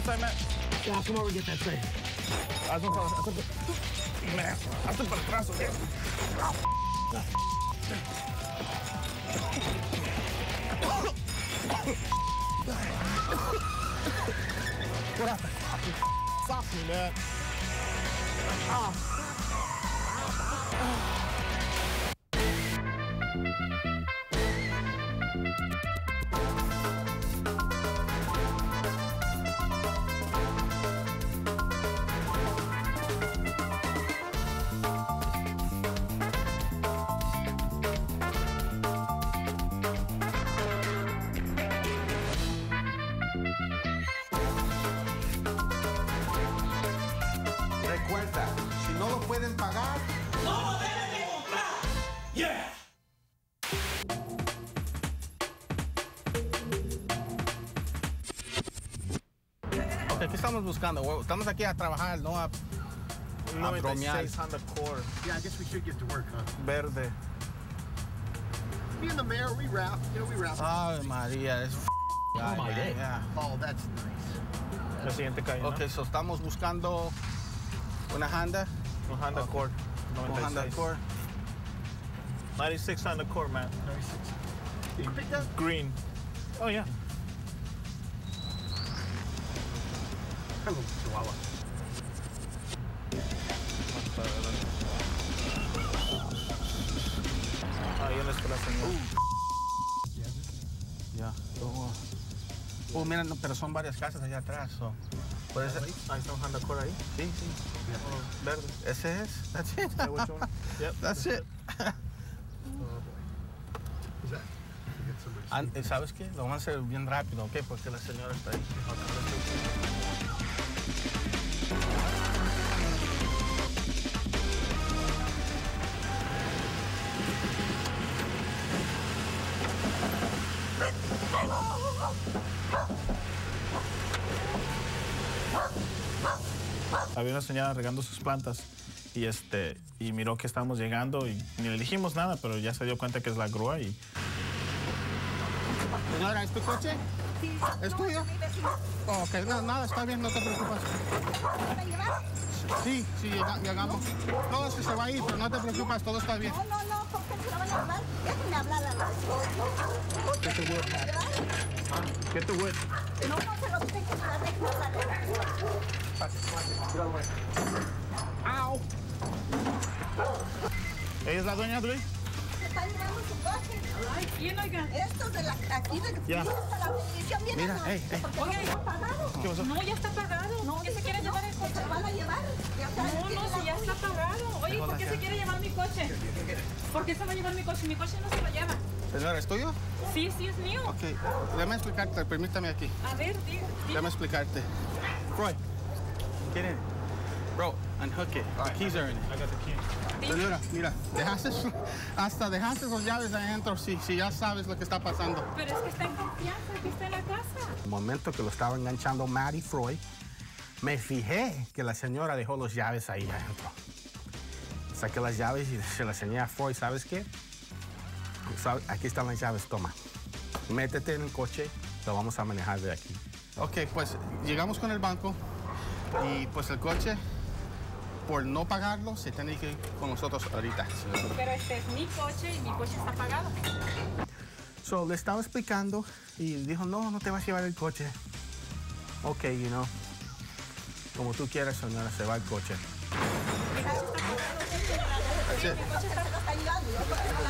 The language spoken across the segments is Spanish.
other side, Matt. Yeah, come over and get that tray. Haz un favor, hazte para... Man, hazte para atrás, ¿ok? What happened? Fuck me, man. Recuerda, buscando? Estamos aquí a trabajar, no a... No, A bromear. 96 Honda Core. Yeah, I guess we should get to work, huh? Verde. Me and the mayor, we rap. You know, we rap. Ay, María, es... Oh, my day. Yeah. Oh, that's nice. La siguiente calle, Ok, so estamos buscando una Honda. Un Honda Accord. un Honda 96. Accord. 96 Honda Accord, man. 96. You can pick that? Green. Oh, yeah. Chihuahua. Ahí en la escuela. Ya. Oh, Oh, mira, no, pero son varias casas allá atrás. so, Puede ser. Ahí está un Honda ahí. Sí, sí. Oh, verde. Ese es. That's it. Yep. That's it. Eh, ¿Sabes qué? Lo vamos a hacer bien rápido, ¿ok? Porque la señora está ahí. Había una señora regando sus plantas y este y miró que estábamos llegando y ni le dijimos nada, pero ya se dio cuenta que es la grúa y Señora, ¿es tu coche? Sí, ¿Es no, tuyo? Oh, ok, no, nada, está bien, no te preocupes. ¿Van a llevar? Sí, sí, llega- llegamos. No, es que se va a ir, pero no te preocupes, todo está bien. No, no, no, ¿por qué se la van a llevar? Déjenme hablar a las ¿Por qué se a llevar? Get the wood. No, no se lo tienen que llevar, déjenme hablar. ¡Au! ¿Ella es la dueña, Luis? Se están llevando su coche. Ay, ¿quién, oiga? Estos de la aquí de Ya. la televisión vienen Mira, a- ey, ey. porque no Oiga. han pagado. ¿Qué pasó? No, ya está pagado. No, ¿Qué se quiere no, llevar el coche? se van a llevar. No, no, si ya está pagado. Oye, ¿por qué se quiere llevar mi coche? ¿Por qué se va a llevar mi coche? Mi coche no se lo lleva. Señora, ¿es tuyo? Sí, sí, es mío. Ok, déjame explicarte, permítame aquí. A ver, diga. Déjame explicarte. Roy, get in. Bro, unhook it. The keys are in it. I got the key. Señora, mira, dejaste, hasta dejaste las llaves adentro si, si ya sabes lo que está pasando. Pero es que está en confianza, que está en la casa. El momento que lo estaba enganchando Maddie Freud, me fijé que la señora dejó las llaves ahí adentro. Saqué las llaves y se las enseñé a Freud. ¿Sabes qué? Aquí están las llaves, toma. Métete en el coche, lo vamos a manejar de aquí. Ok, pues llegamos con el banco y pues el coche, por no pagarlo, se tiene que ir con nosotros ahorita. Pero este es mi coche y mi coche está pagado. So, le estaba explicando y dijo, no, no te vas a llevar el coche. Ok, you know. Como tú quieras, señora, se va el coche. El está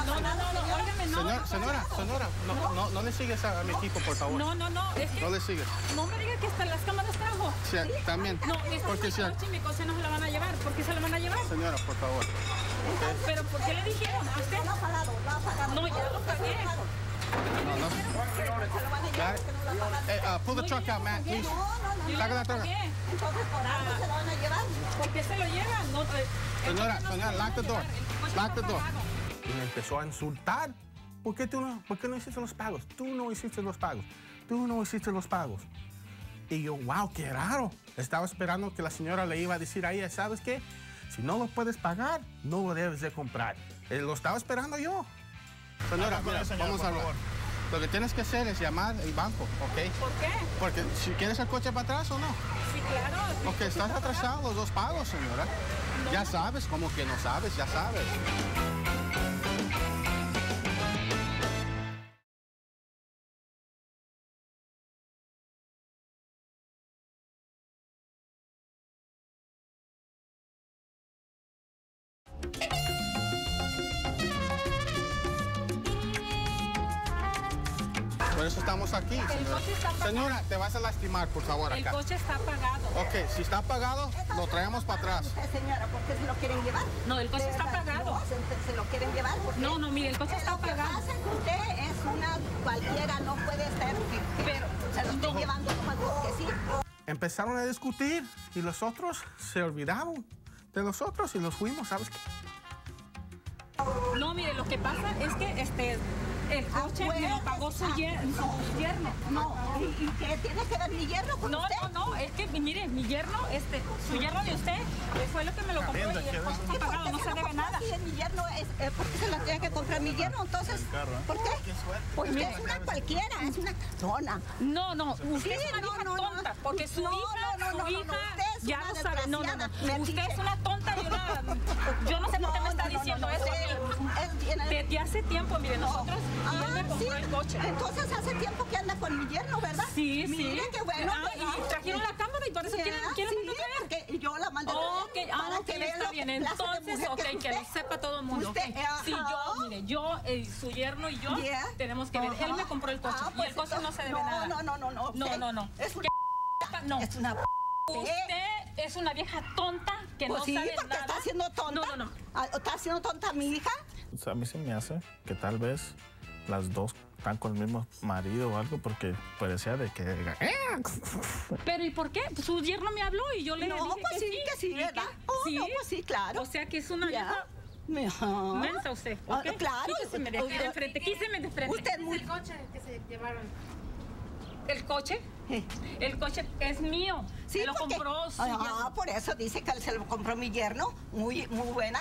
No, no, no, no, óigame, no. Señora, señora, señora, no, no, no le sigues a, a mi equipo, por favor. No, no, no, es que... No le sigues. No me diga que hasta las cámaras trajo. Sí, también. No, esta Porque es si, mi coche y mi coche no se la van a llevar. ¿Por qué se la van a llevar? señora, por favor. ¿Pero por qué le dijeron a usted? No ha pagado, no ha pagado. No, ya lo pagué. No, no. Lo lo. Hey, uh, pull the truck out, Matt, please. No, no, no. Yo Saca la lo troca. Entonces por algo se lo van a llevar. ¿Por qué se lo llevan? No, eh, Señora, señora, lo lock the door. Lock the door. Y me empezó a insultar. ¿Por qué tú no, por qué no hiciste los pagos? Tú no hiciste los pagos. Tú no hiciste los pagos. Y yo, wow, qué raro. Estaba esperando que la señora le iba a decir a ella, ¿sabes qué? Si no lo puedes pagar, no lo debes de comprar. Eh, lo estaba esperando yo. Señora, mira, vamos a hablar. favor. Lo que tienes que hacer es llamar al banco, ¿ok? ¿Por qué? Porque si quieres el coche para atrás o no. Sí, claro. Porque estás atrasado los dos pagos, señora. Ya sabes, como que no sabes, ya sabes. Vas a lastimar, por favor, El acá. coche está apagado. Ok, si está apagado, lo traemos para atrás. Señora, ¿por qué se lo quieren llevar? No, el coche está apagado. no, se, se lo quieren llevar. No, no, mire, el coche está Lo que apagado. pasa es que usted es una cualquiera, no puede ser que, que Pero, se lo estén llevando nomás porque sí. Empezaron a discutir y los otros se olvidaron de los otros y nos fuimos, ¿sabes qué? No, mire, lo que pasa es que este el coche me lo pagó su, yer- su yerno. No, ¿y, y qué tiene que ver mi yerno con No, usted? no, no, es que mire, mi yerno, este, su yerno de usted, eh, fue lo que me lo compró y el coche está ¿Y por pagado, no se se debe nada. si mi yerno es, eh, ¿Por qué se la tiene que comprar mi yerno? Entonces, ¿por qué? Pues mire. es una cualquiera, es una catona. No, no, usted Sí, es una no, no, no. tonta, porque su No, hija, no, no, su no, no, hija, usted es ya una lo sabe, no, no, no, usted es una tonta y una, yo no sé por qué me está diciendo eso tiene- Desde hace tiempo, mire, nosotros, y él me Ah, compró sí. el coche. Entonces hace tiempo que anda con mi yerno, ¿verdad? Sí, sí. Mire qué bueno. Ah, ¿verdad? y trajeron la cámara y por eso quieren, quieren sí, traer. porque yo la mandé Ok, ah, ok, que está bien. que Entonces, ok, que es que lo sepa todo el mundo. Usted, ok. ajá. Si yo, mire, yo, eh, su yerno y yo Yeah. tenemos que ver. Él me compró el coche Ah, y pues el coche no se debe no, nada. No, no, no, no. No, no, no. Es una, No, es una usted es una vieja tonta que Pues no sí, sabe porque nada. está haciendo tonta. No, no, no. Ah, ¿Está haciendo tonta mi hija? O sea, a mí se me hace que tal vez las dos están con el mismo marido o algo porque parecía de que... Pero ¿y por qué? Pues su yerno me habló y yo le No, dije pues que sí, que sí. ¿verdad? Oh, no, pues sí, claro. O sea que es una vieja mensa usted, Ah, ¿ok? claro. Quíteseme de enfrente, quíteseme de frente. Usted es muy... ¿El coche? Eh, El coche es mío. Sí, Se lo porque- compró su Ah, por eso dice que se lo compró mi yerno. Muy, muy buena.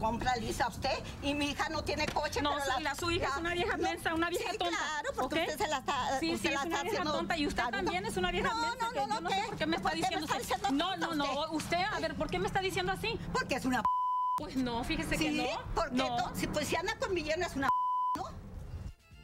Compra lisa usted. Y mi hija no tiene coche, No, pero su- la- su hija es una vieja mensa, una vieja sí, tonta, claro, porque usted se la está Sí, sí, la es una vieja haciendo tonta y usted también es una vieja no, mensa No, no, yo no, no sé ¿qué? por qué me está ¿Por qué diciendo está usted. diciendo No, no, no, usted, a ver, ¿por qué me está diciendo así? Porque es una Pues no, fíjese Sí, que no. porque no. to- si, pues si anda con mi yerno es una ¿no?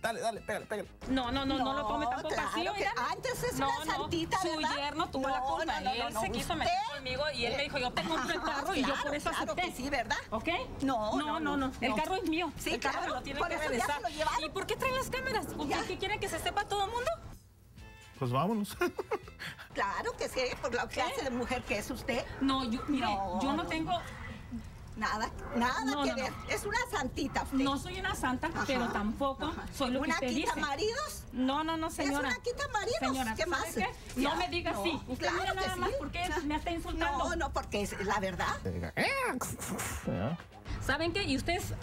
Dale, dale, pégale, pégale. No, no, no, no, lo tome No, tampoco claro así, que antes es no, una no, santita, Su ¿verdad? yerno tuvo la No, culpa. no, no, él no, se quiso meter conmigo y él me dijo, yo te compro el carro y yo por eso claro acepté. que sí, ¿verdad? ¿Ok? No, no, no, no. El no. carro es mío. Sí, el carro lo tiene por que eso ya regresar. se lo llevaron. ¿Y por qué traen las cámaras? ¿Por Ya. qué ¿Qué quieren que se sepa todo el mundo? Pues vámonos. Claro que sí, por la clase de mujer que es usted. No, yo, mire, No, yo no no. tengo, Nada, nada No, que no, no. ver. Es una santita usted. no soy una santa, Ajá, pero tampoco ajá. soy lo que ¿Una usted quita dice. maridos? No, no, no, señora. una quita maridos? Señora, ¿Qué ¿sabe más? qué? Ya, No me diga no, así. Usted claro mira que nada más sí. porque me está insultando. No, no, porque es la verdad. Ya. ¿Saben qué? Y ustedes,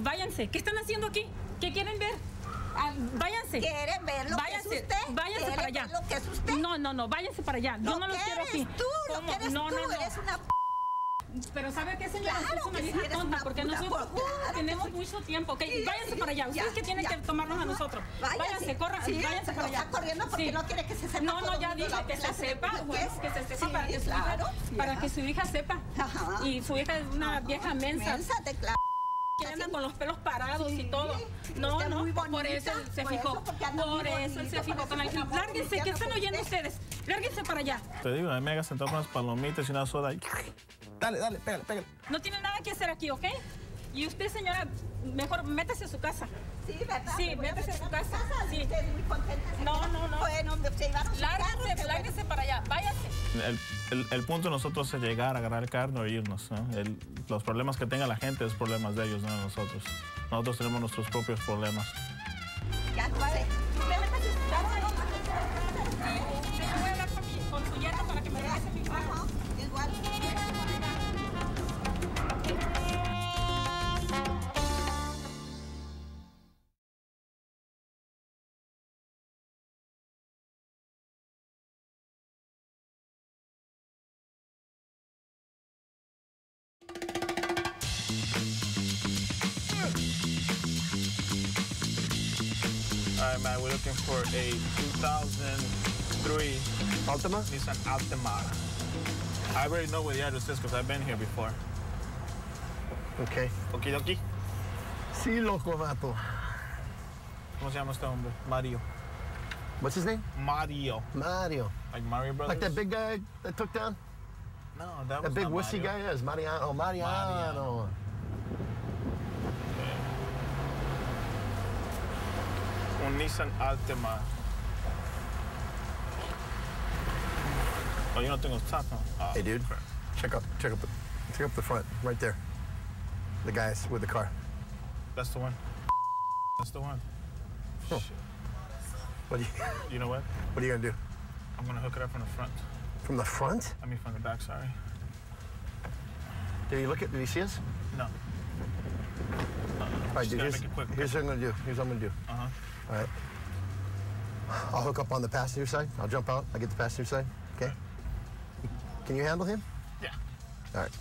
váyanse. ¿Qué están haciendo aquí? ¿Qué quieren ver? Ah, váyanse. ¿Quieren ver lo váyanse, que es usted? Váyanse ¿Quiere para allá. ver lo que es usted? No, no, no, váyanse para allá. Yo Lo no los que quiero aquí. tú, lo ¿Cómo? que eres no, tú, no, no. eres una p... Pero ¿sabe qué, señora? Claro Usted es una vieja tonta una porque nosotros por- claro tenemos mucho tiempo. Ok, Sí, váyanse sí, para allá. Ustedes ya, que tienen ya. que tomarnos a nosotros. Váyanse. Váyanse, corran, Sí, váyanse para allá. está corriendo porque no quiere que se sepa No, ya dije la que se sepa, que bueno, es. que se sepa para que su hija, para ya. que su hija sepa. Ajá. Y su hija es una vieja mensa. Mensa, que andan con los pelos parados y todo. No, no, muy por eso él se por fijó. eso, Por eso él se fijó con el clip. Lárguense, ¿qué cristiana están oyendo usted. ustedes? Lárguense para allá. Te digo, a mí me haga sentado con unas palomitas y una soda. y- Dale, dale, pégale, pégale. No tienen nada que hacer aquí, ¿ok? Y usted, señora, mejor métase a su casa. Sí, ¿verdad? Sí, a métese a su a mi casa, sí. Usted muy contenta. No, no, no. Bueno, se bueno. lárguense para allá. Váyanse. El, el- el punto de nosotros es llegar, agarrar el carro e irnos. ¿no? El- los problemas que tenga la gente es problemas de ellos, no de nosotros. Nosotros tenemos nuestros propios problemas. Ya sé. A 2003 Altima? Nissan Altima. I already know where the address is because I've been here before. Okay. Okidoki. Sí, loco, vato. ¿Cómo se llama este hombre? Mario. What's his name? Mario. Mario. Like Mario Brothers? Like that big guy that took down? No, that was That big wussy guy is Mariano. Mariano. Mariano. Un Nissan Altima. Oh, yo no tengo stop, no? Ah, Hey, dude. crap. Check up, check up, check up the front, right there. The guys with the car. That's the one. That's the one. Oh. Shit. What are you, You know what? what are you gonna do? I'm gonna hook it up from the front. From the front? I mean from the back, sorry. Did you look at? Did you see us? No. All right, dude. Here's, quick. here's what I'm gonna do. Here's what I'm gonna do. Uh-huh. All right. I'll hook up on the passenger side. I'll jump out. I get the passenger side. Okay. Can you handle him? Yeah. All right.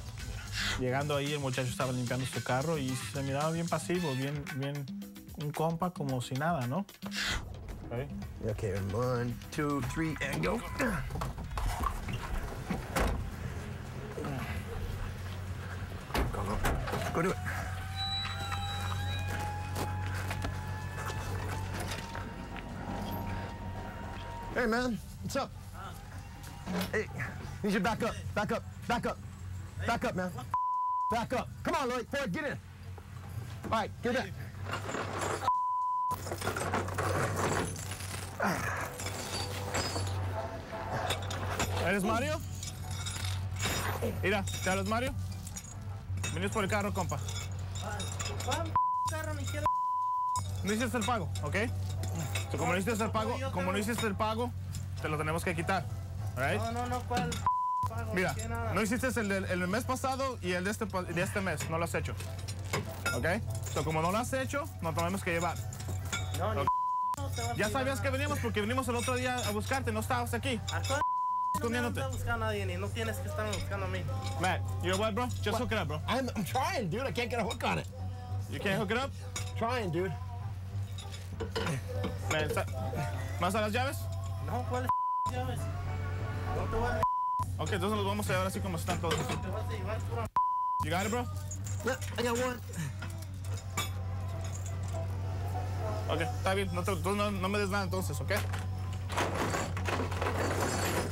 Llegando ahí, el muchacho estaba limpiando su carro y se miraba bien pasivo, bien, bien, un compa como si nada, ¿no? Okay. Okay. One, two, three, and go. Go, go. Go do it. Hey, man. What's up? Hey, need you to back up. Back up. Back up. Back up, man. Back up. Come on, Lloyd. Ford, get in. All right, get in. ¿Eres Mario? Mira, ¿te hablas Mario? Vienes por el carro, compa. No hiciste el pago, ¿ok? So, como no hiciste el pago, como no hiciste el pago, te lo tenemos que quitar. ¿alright? No, no, no, ¿cuál? pago? Mira, no hiciste el el mes pasado y el de este, de este mes, no lo has hecho. ¿Ok? So, como no lo has hecho, nos tenemos que llevar. No, ni Ok. no te Ya sabías que veníamos porque vinimos el otro día a buscarte, no estabas aquí. No Escondiéndote. a buscar a nadie, ni no tienes que estarme buscando a mí. Matt, you know what, bro? Just hook it up, bro. I'm, I'm trying, dude. I can't get a hook on it. You can't hook it up? Trying, dude. ¿Más a las llaves? No, ¿cuáles llaves? No te voy a Ok, entonces los vamos a llevar así como están todos. te vas a llevar pura You got it, bro? I got one. Ok, está bien. No, te- no, no me des nada entonces, ¿ok?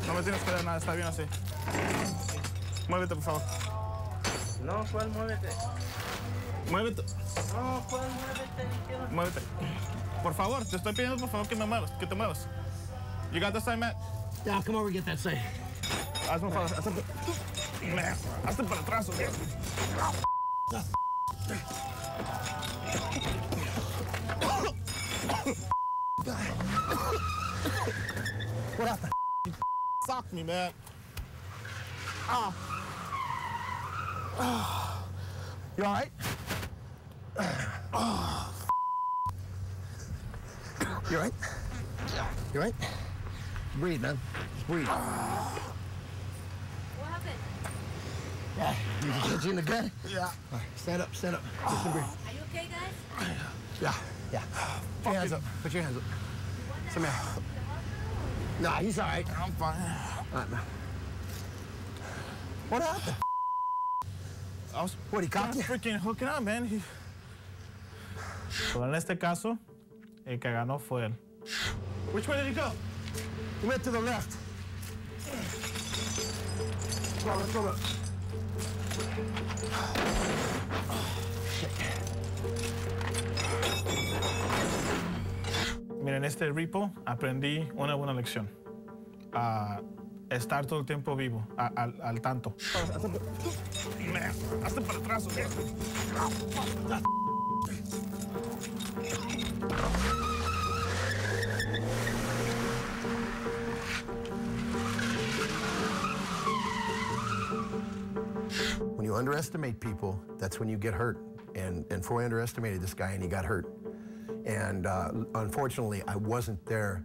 No me tienes que dar nada, está bien así. Muévete, por favor. No, ¿cuál muévete? Muévete, No, ¿cuál muévete? Ni quiero- muévete. Por favor, te estoy pidiendo por favor que me muevas, que te muevas. You got this side, Matt? Yeah, come over and get that side. Hazme un favor, hazte, Man, hazte para atrás, ¿ok? What happened? Sock me, man. Ah. Ah. You all right? Oh, you all right? You right? Breathe, man. Just breathe. What happened? Yeah. You just hit you in the gut? Yeah. All right, stand up, stand up. Just breathe. Are you okay, guys? Yeah, yeah. Put your hands up. Put your hands up. Come here. Nah, he's all right. I'm fine. All right, man. What happened? I was What, he cocked you? freaking hooking up, man. He- Pero en este caso, el que ganó fue él. Which way did he go? He went to the left. Let's go. Miren, este repo aprendí una buena lección. A estar todo el tiempo vivo, a- al, al tanto. Hazte para atrás. When you underestimate people, that's when you get hurt. And, and Foy underestimated this guy and he got hurt. And uh, unfortunately, I wasn't there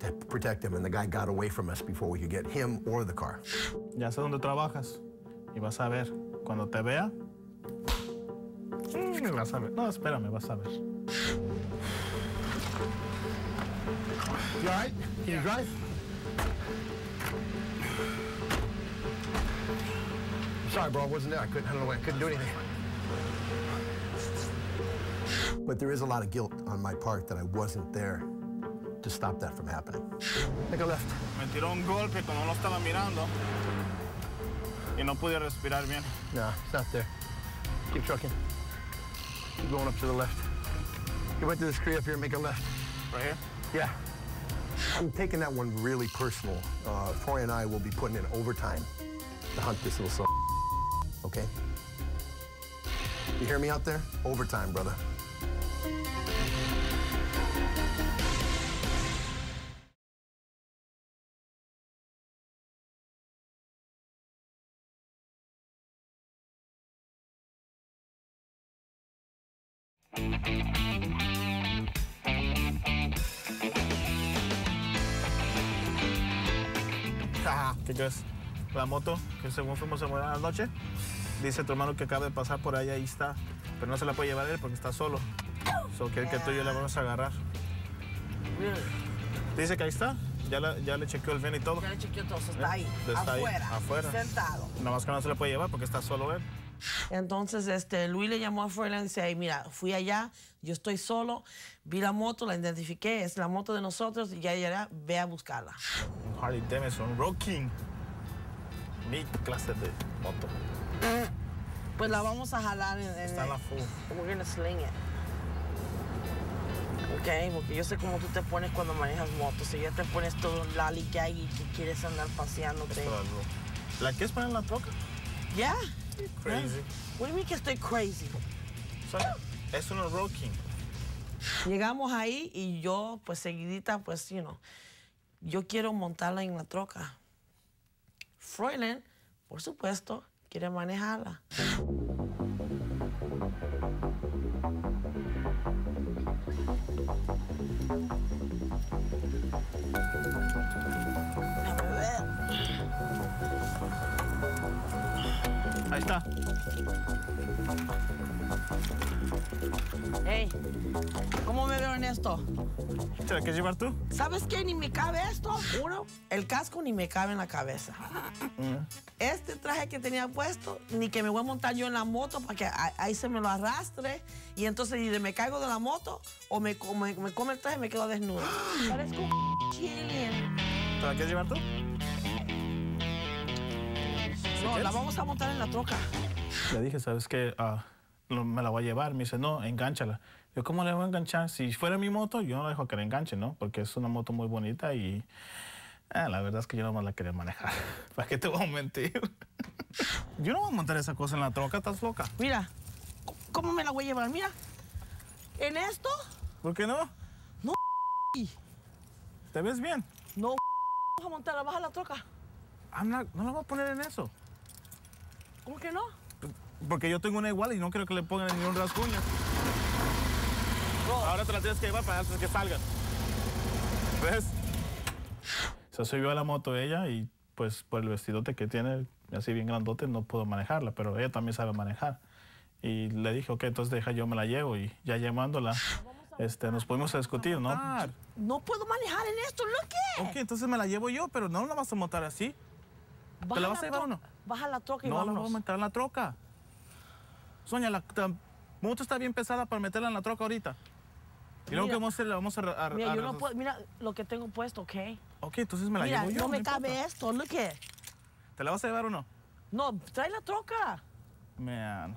to protect him, and the guy got away from us before we could get him or the car. Ya sé dónde trabajas y vas a ver. Cuando te vea, mm, vas a ver. No, espérame, vas a ver. You all right? Can you drive? I'm Sorry, bro. I wasn't there. I couldn't. I don't know why. I couldn't do anything. But there is a lot of guilt on my part that I wasn't there to stop that from happening. Make a left. Me tiró un golpe como no estaba mirando. Y no pude respirar bien. No, it's not there. Keep trucking. Keep going up to the left. You went to this tree up here, and make a left. Right here. Yeah. I'm taking that one really personal. Uh, Foy and I will be putting in overtime to hunt this little son. Okay? You hear me out there? Overtime, brother. La moto, que según fuimos a mover anoche, dice tu hermano que acaba de pasar por ahí, ahí está. Pero no se la puede llevar él porque está solo. So, quiere que tú y yo la vamos a agarrar. Dice que ahí está. Ya, la- ya le chequeó el VIN y todo. Ya le chequeó todo, está ahí, Está ahí, afuera, afuera. sentado. Nada más que no se la puede llevar porque está solo él. Entonces, este, Luis le llamó a Froilán y dice, "Ay, mira, fui allá, yo estoy solo, vi la moto, la identifiqué, es la moto de nosotros y ya, ya, ya, ve a buscarla. Un Harley Davidson, Road King. Mi clase de moto. Pues la vamos a jalar en, en Está en la full. We're gonna sling it. Ok, porque yo sé cómo tú te pones cuando manejas motos. Si ya te pones todo lali que hay y que quieres andar paseándote. Esto. ¿La quieres poner en la troca? Ya. Crazy. What do you mean que estoy crazy? Es una Road King. Llegamos ahí y yo, pues seguidita, pues, you know, yo quiero montarla en la troca. Froilen, por supuesto, quiere manejarla. Ahí está. Hey, ¿cómo me veo en esto? ¿Te la quieres llevar tú? ¿Sabes qué? Ni me cabe esto. Uno, el casco ni me cabe en la cabeza. Este traje que tenía puesto, ni que me voy a montar yo en la moto para que ahí se me lo arrastre. Y entonces ni me caigo de la moto o me, me, me come el traje y me quedo desnudo. Parezco un. ¿Te la quieres llevar tú? No, la vamos a montar en la troca. Le dije, ¿sabes qué? Ah, lo- me la voy a llevar. Me dice, no, enganchala. Yo, ¿cómo le voy a enganchar? Si fuera mi moto, yo no la dejo que la enganche, ¿no? Porque es una moto muy bonita y ah, la verdad es que yo no más la quería manejar. ¿Para qué te voy a mentir? yo no voy a montar esa cosa en la troca, ¿estás loca? Mira, ¿cómo me la voy a llevar? Mira, en esto, ¿Por qué no? No. ¿Te ves bien? no vamos a montarla, baja la troca. I'm not- no la voy a poner en eso. ¿Cómo que no? Porque yo tengo una igual y no quiero que le pongan ni un rasguño. Ahora te la tienes que llevar para antes de que salgan. ¿Ves? Se subió a la moto ella y pues por el vestidote que tiene, así bien grandote, no puedo manejarla, pero ella también sabe manejar. Y le dije, ok, entonces deja yo me la llevo y ya llevándola, este, nos pudimos discutir, ¿no? No puedo manejar en esto, ¿lo qué? Ok, entonces me la llevo yo, pero no la vas a montar así. Baja la vas a llevar o no? Baja la troca y No la voy a vámonos. meter en la troca. Sonia, la, la moto está bien pesada para meterla en la troca ahorita. Y luego Mira. que vamos a hacer, la vamos a... a- Mira, a- yo no puedo, mira lo que tengo puesto, ¿ok? Ok, entonces me la Mira, llevo yo. no me importa. cabe esto, look it. ¿Te la vas a llevar o no? No, trae la troca. Man.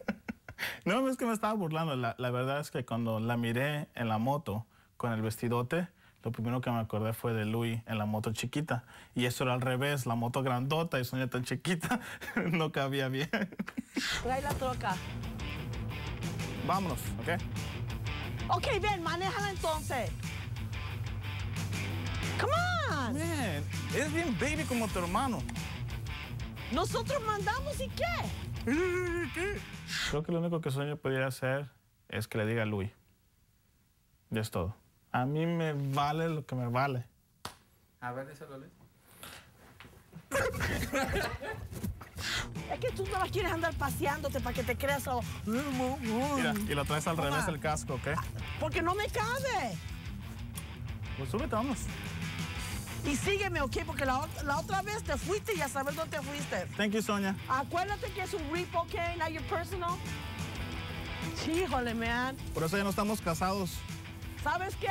no, es que me estaba burlando. La, la verdad es que cuando la miré en la moto con el vestidote, lo primero que me acordé fue de Louis en la moto chiquita. Y eso era al revés, la moto grandota y Sonia tan chiquita, no cabía bien. Trae la troca. Vámonos, ¿ok? Ok, ven, manéjala entonces. Come on. Man, es bien baby como tu hermano. Nosotros mandamos y qué? Creo que lo único que Sonia podría hacer es que le diga a Luis. Ya es todo. A mí me vale lo que me vale. A ver, ese lo lees. Es que tú no quieres andar paseándote para que te creas. oh, Mira, y lo traes al Toma. revés el casco, ¿ok? Porque no me cabe. Pues súbete, vamos. Y sígueme, ¿ok? Porque la, la otra vez te fuiste y ya sabes dónde te fuiste. Thank you, Sonia. Acuérdate que es un repo, ¿ok? Not your personal. Híjole, man. Por eso ya no estamos casados. ¿Sabes qué?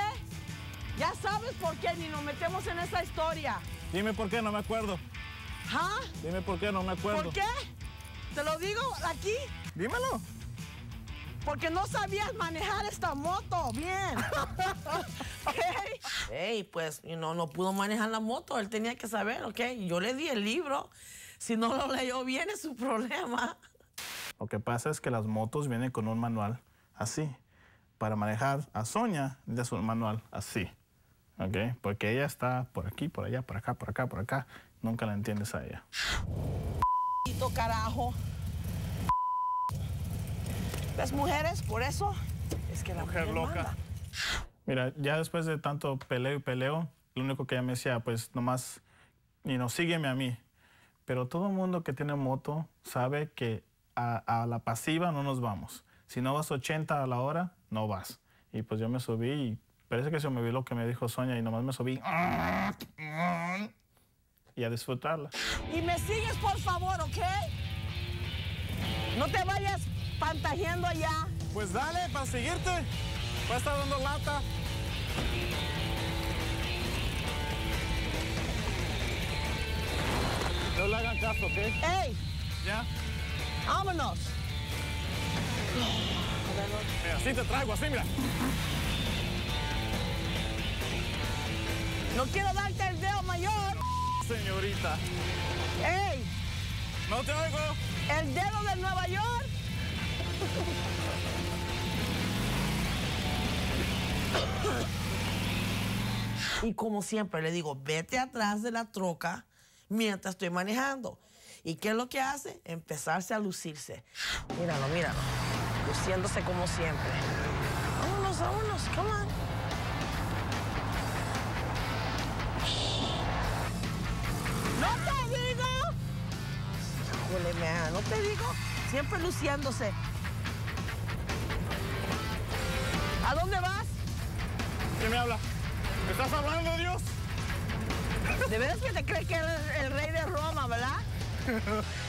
Ya sabes por qué ni nos metemos en esa historia. Dime por qué, no me acuerdo. ¿Ah? Dime por qué, no me acuerdo. ¿Por qué? Te lo digo aquí. Dímelo. Porque no sabías manejar esta moto bien. ¿Ok? Hey, pues you know, no pudo manejar la moto. Él tenía que saber, ¿ok? Yo le di el libro. Si no lo leyó bien es su problema. Lo que pasa es que las motos vienen con un manual así. Para manejar a Sonia, necesitas un manual así. ¿Ok? Porque ella está por aquí, por allá, por acá, por acá, por acá. Nunca la entiendes a ella. Tito carajo. ¿Ves mujeres? Por eso es que la Mujer mujer loca. manda. Mira, ya después de tanto peleo y peleo, lo único que ella me decía, pues nomás, y no, sígueme a mí. Pero todo el mundo que tiene moto sabe que a, a la pasiva no nos vamos. Si no vas 80 a la hora, no vas. Y pues yo me subí y parece que se me vio lo que me dijo Sonia y nomás me subí. Y a disfrutarla. Y me sigues, por favor, ¿ok? No te vayas pantajeando allá. Pues dale, para seguirte. Va a estar dando lata. No le hagan caso, ¿ok? ¡Ey! ¿Ya? ¡Vámonos! Mira, así te traigo, así, mira. No quiero darte el dedo mayor. Señorita. ¡Ey! No te oigo. ¿El dedo de Nueva York? Y como siempre le digo, vete atrás de la troca mientras estoy manejando. ¿Y qué es lo que hace? Empezarse a lucirse. Míralo, míralo. Luciéndose como siempre. Vámonos, vámonos, come on. ¡No te digo! Híjole, ¿no te digo? Siempre luciéndose. ¿A dónde vas? ¿Quién me habla? ¿Me estás hablando, Dios? De veras que te crees que eres el rey de Roma, ¿verdad?